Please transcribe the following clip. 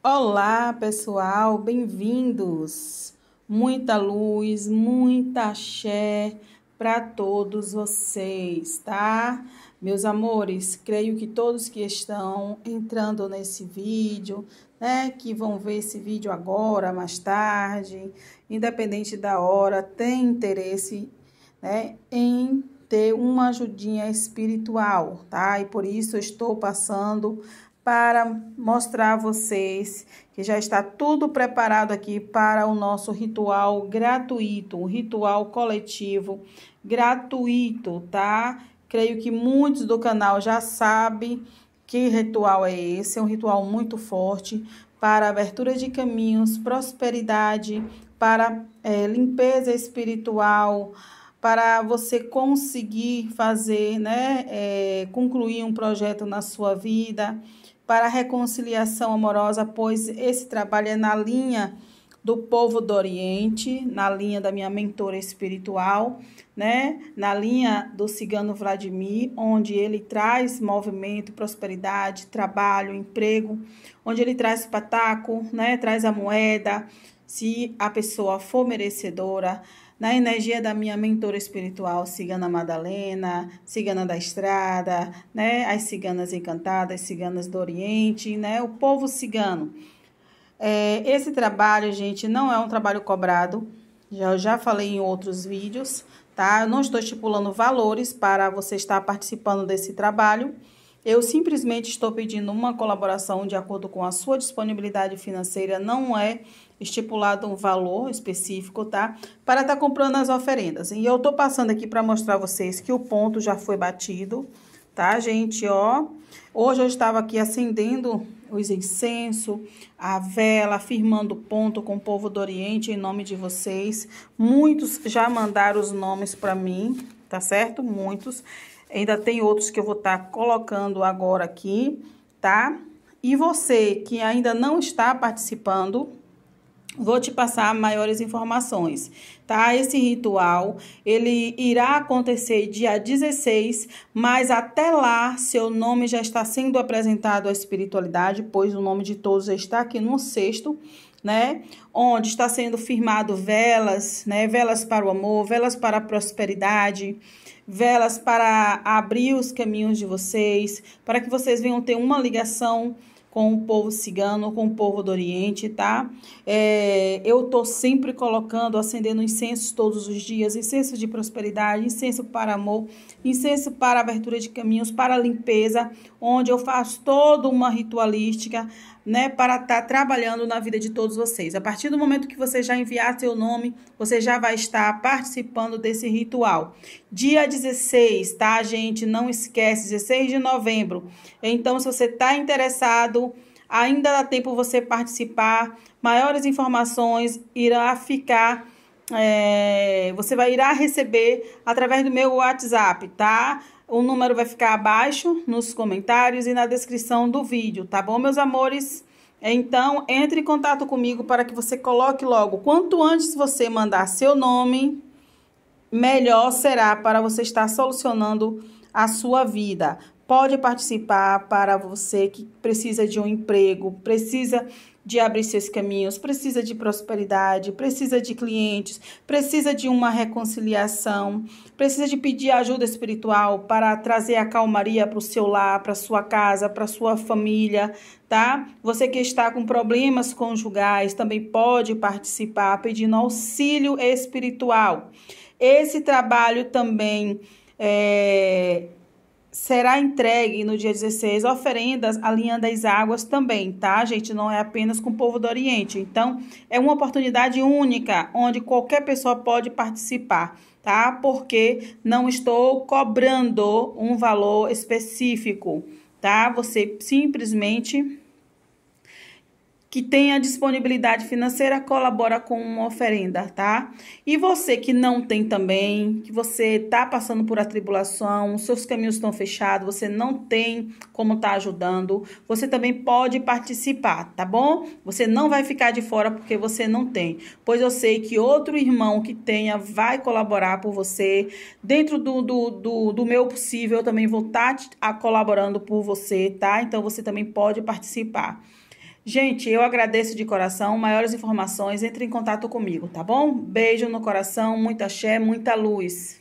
Olá, pessoal, bem-vindos. Muita luz, muita axé para todos vocês, tá? Meus amores, creio que todos que estão entrando nesse vídeo, né, que vão ver esse vídeo agora, mais tarde, independente da hora, tem interesse, né, em ter uma ajudinha espiritual, tá? E por isso eu estou passando para mostrar a vocês que já está tudo preparado aqui para o nosso ritual gratuito, um ritual coletivo gratuito, tá? Creio que muitos do canal já sabem que ritual é esse, é um ritual muito forte para abertura de caminhos, prosperidade, para é, limpeza espiritual, para você conseguir fazer, né, é, concluir um projeto na sua vida para a reconciliação amorosa, pois esse trabalho é na linha do povo do Oriente, na linha da minha mentora espiritual, né? Na linha do cigano Vladimir, onde ele traz movimento, prosperidade, trabalho, emprego, onde ele traz pataco, né? Traz a moeda, se a pessoa for merecedora, na energia da minha mentora espiritual, Cigana Madalena, Cigana da Estrada, né? As ciganas encantadas, ciganas do Oriente, né? O povo cigano. É, esse trabalho, gente, não é um trabalho cobrado. Já, eu já falei em outros vídeos, tá? Eu não estou estipulando valores para você estar participando desse trabalho. Eu simplesmente estou pedindo uma colaboração de acordo com a sua disponibilidade financeira, não é estipulado um valor específico, tá? Para estar tá comprando as oferendas. E eu estou passando aqui para mostrar vocês que o ponto já foi batido, tá, gente? Ó, hoje eu estava aqui acendendo os incensos, a vela, firmando ponto com o povo do Oriente em nome de vocês. Muitos já mandaram os nomes para mim, tá certo? Muitos. Ainda tem outros que eu vou estar tá colocando agora aqui, tá? E você que ainda não está participando, vou te passar maiores informações, tá? Esse ritual, ele irá acontecer dia 16, mas até lá seu nome já está sendo apresentado à espiritualidade, pois o nome de todos já está aqui no sexto, né? Onde está sendo firmado velas, né? Velas para o amor, velas para a prosperidade, velas para abrir os caminhos de vocês, para que vocês venham ter uma ligação com o povo cigano, com o povo do Oriente, tá? É, eu tô sempre colocando, acendendo incensos todos os dias, incenso de prosperidade, incenso para amor, incenso para abertura de caminhos, para limpeza, onde eu faço toda uma ritualística, né, para estar tá trabalhando na vida de todos vocês. A partir do momento que você já enviar seu nome, você já vai estar participando desse ritual. Dia 16, tá, gente? Não esquece, 16 de novembro. Então, se você está interessado, ainda dá tempo você participar. Maiores informações irá ficar. É, você vai irá receber através do meu WhatsApp, tá? O número vai ficar abaixo nos comentários e na descrição do vídeo, tá bom, meus amores? Então, entre em contato comigo para que você coloque logo. Quanto antes você mandar seu nome, melhor será para você estar solucionando a sua vida. Pode participar para você que precisa de um emprego, precisa de abrir seus caminhos, precisa de prosperidade, precisa de clientes, precisa de uma reconciliação, precisa de pedir ajuda espiritual para trazer a calmaria para o seu lar, para sua casa, para sua família, tá? Você que está com problemas conjugais também pode participar pedindo auxílio espiritual. Esse trabalho também é, será entregue no dia 16 oferendas à linha das águas também, tá, gente? Não é apenas com o povo do Oriente. Então, é uma oportunidade única onde qualquer pessoa pode participar, tá? Porque não estou cobrando um valor específico, tá? Você simplesmente que tenha disponibilidade financeira colabora com uma oferenda, tá? E você que não tem também, que você está passando por atribulação, seus caminhos estão fechados, você não tem como estar tá ajudando, você também pode participar, tá bom? Você não vai ficar de fora porque você não tem, pois eu sei que outro irmão que tenha vai colaborar por você. Dentro do, do, do, do meu possível, eu também vou estar tá colaborando por você, tá? Então você também pode participar. Gente, eu agradeço de coração. Maiores informações, entre em contato comigo, tá bom? Beijo no coração, muita axé, muita luz.